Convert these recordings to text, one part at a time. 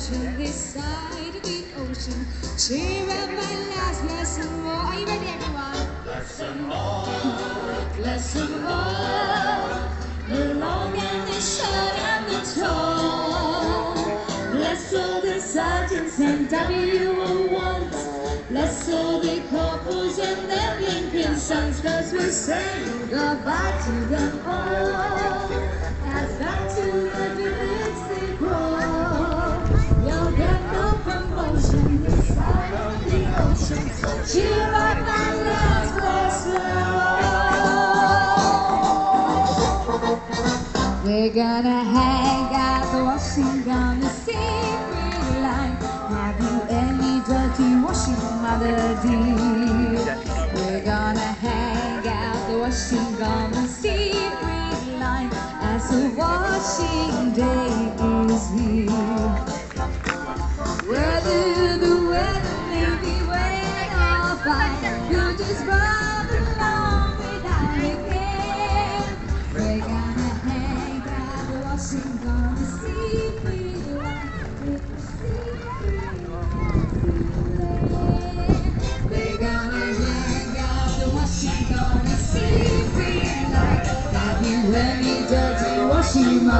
motion this side of the ocean. Cheer up my last lesson more. Are you ready, everyone? Lesson more, lesson more. The long and the short and the tall. Bless all the sergeants and W01s. Bless all the corporals and their Lincoln sons. Cause we're saying goodbye to them all. As back to the village We're gonna hang out the washing on the Siegfried Line. Have you any dirty washing, mother dear? We're gonna hang out the washing on the Siegfried Line as the washing day is here. Whether the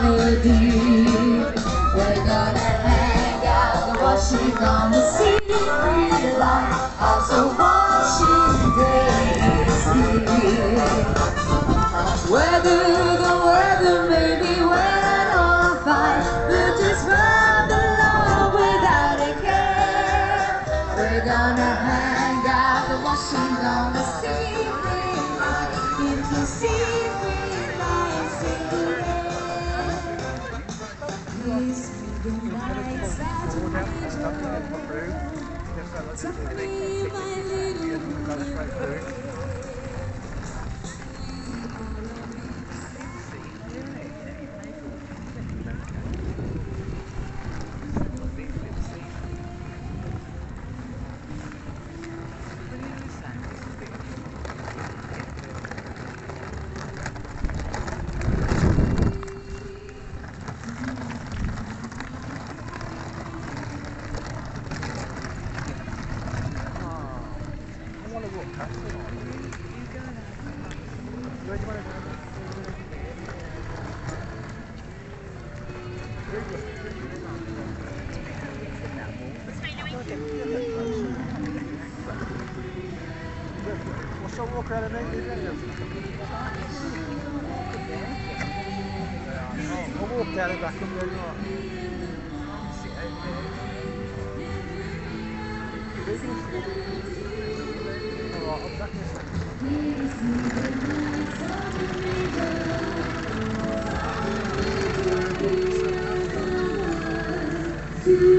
We're gonna hang out the washing on the Siegfried Line as the washing day is here. Whether Tuck me, my little We'll still walk around and eat it, I'll walk down and back up there, you know. Alright, I'll be back in a second. Thank you,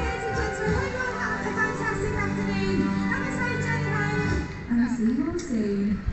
ladies and gentlemen. Hope you all have a fantastic afternoon. Have a safe journey home, and I'll see you all soon.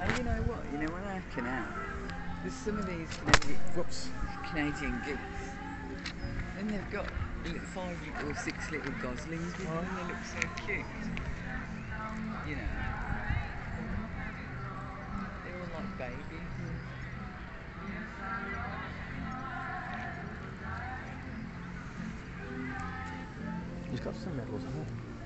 And you know what? You know when I canal, some of these Canadian, whoops, Canadian geese, and they've got five or six little goslings with them, they look so cute. You know, they're all like babies. He's got some medals, hasn't he?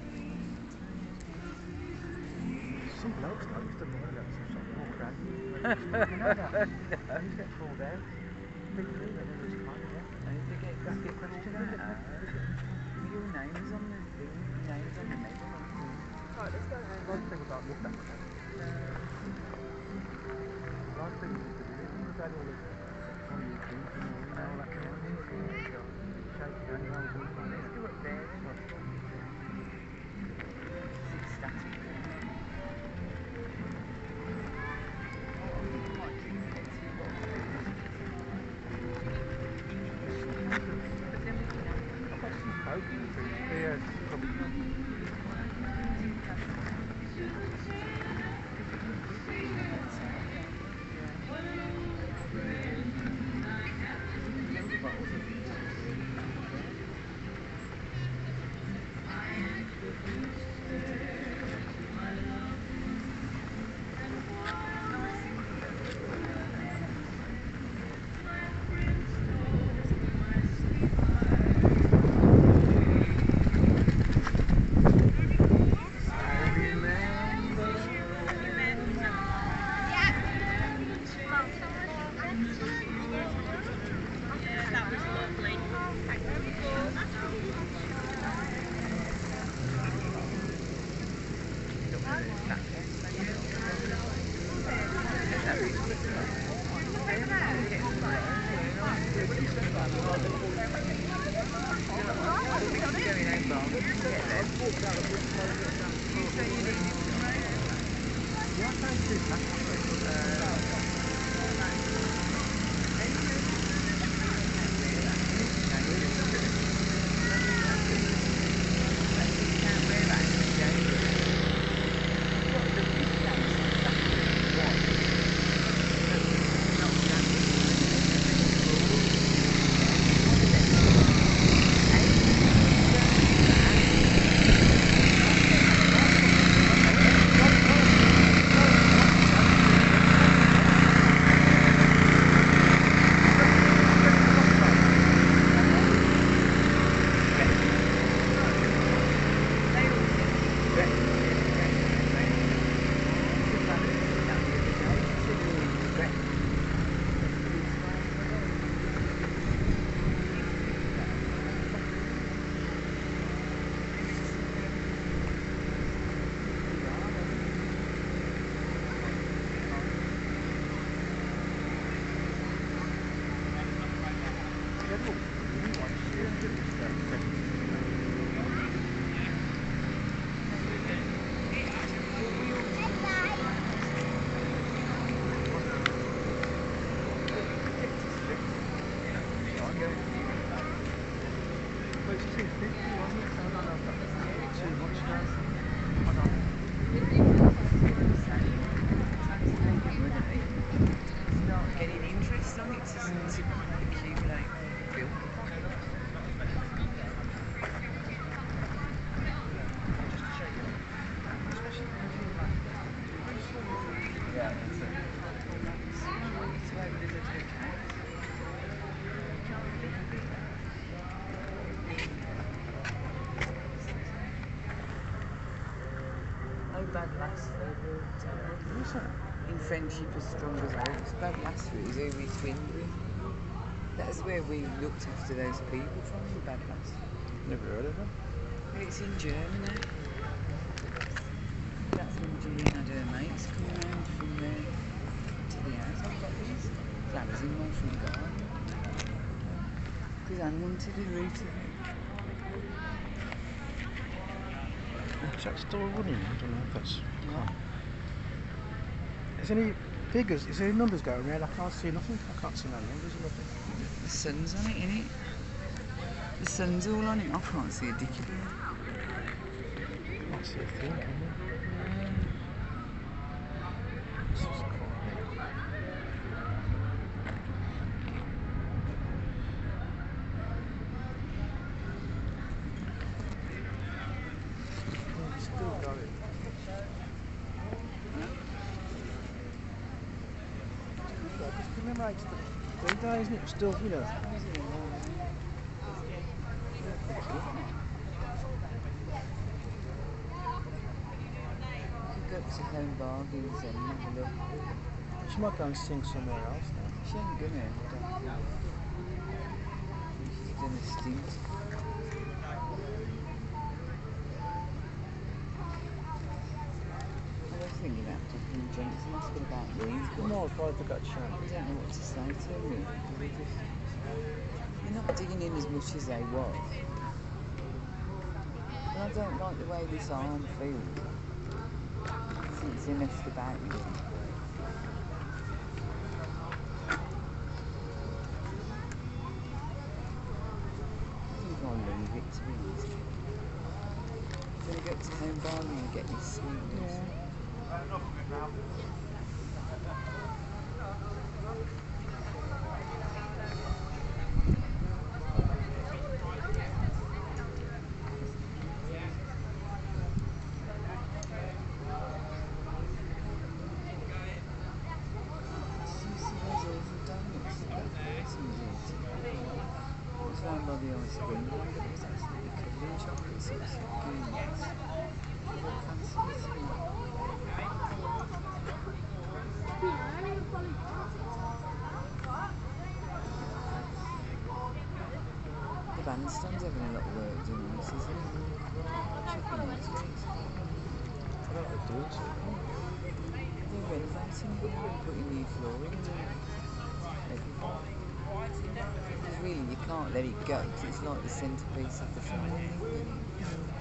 Some blokes though used to run up some sort of walk around. You know that? He used to get called out. Big thing that there was kind of, yeah. And they get, get the question, called isn't it? out. Your name's on the thing, name's on the medal. Right, let's go and one thing about looked at that. Thing we used to do, we used all the on YouTube and all, you that kind of thing. shaking your all the Let's time. go there got some folk สิบนะ getting interest on it to. Yeah, that's it. It's like with the account. Oh, bad lass In friendship as strong as ours. Bad Lassiter is who we twinned with. That's where we looked after those people from, in Bad Lassiter. Never heard of them. It's in Germany. That's when Julian had her mates come round from there to the house. I've got these flowers in my front garden. Because Anne wanted a root of it. Is that still running? I don't know if that's. What? Is there any figures? Is there any numbers going around? I can't see nothing. I can't see no numbers or nothing. The sun's on it, isn't it, innit? The sun's all on it. I can't see a dick of it. Can't see a thing, can? This is quite neat. Still got it. Because commemorates D-Day, isn't it? Still, you know. Go to home bargains and have a look. She might go and sing somewhere else now. She ain't gonna. I don't know. She's done a thinking about but No, if I had got a I don't know what to say to you. They're not digging in as much as they was. And I don't like the way this arm feels since they messed about with it. I think I'll leave it to be. Gonna get to home barley and get this sweetness. Susie has awful donuts that that person was eating. It was round by the ice cream one, but it was absolutely covered in chocolate sauce and goodness. Fancy eating it. The bandstand's having a lot of work doing this, isn't it? I don't know they're doing something. They're renovating and putting new flooring in everything. Because really you can't let it go 'cause it's like the centrepiece of the. Really.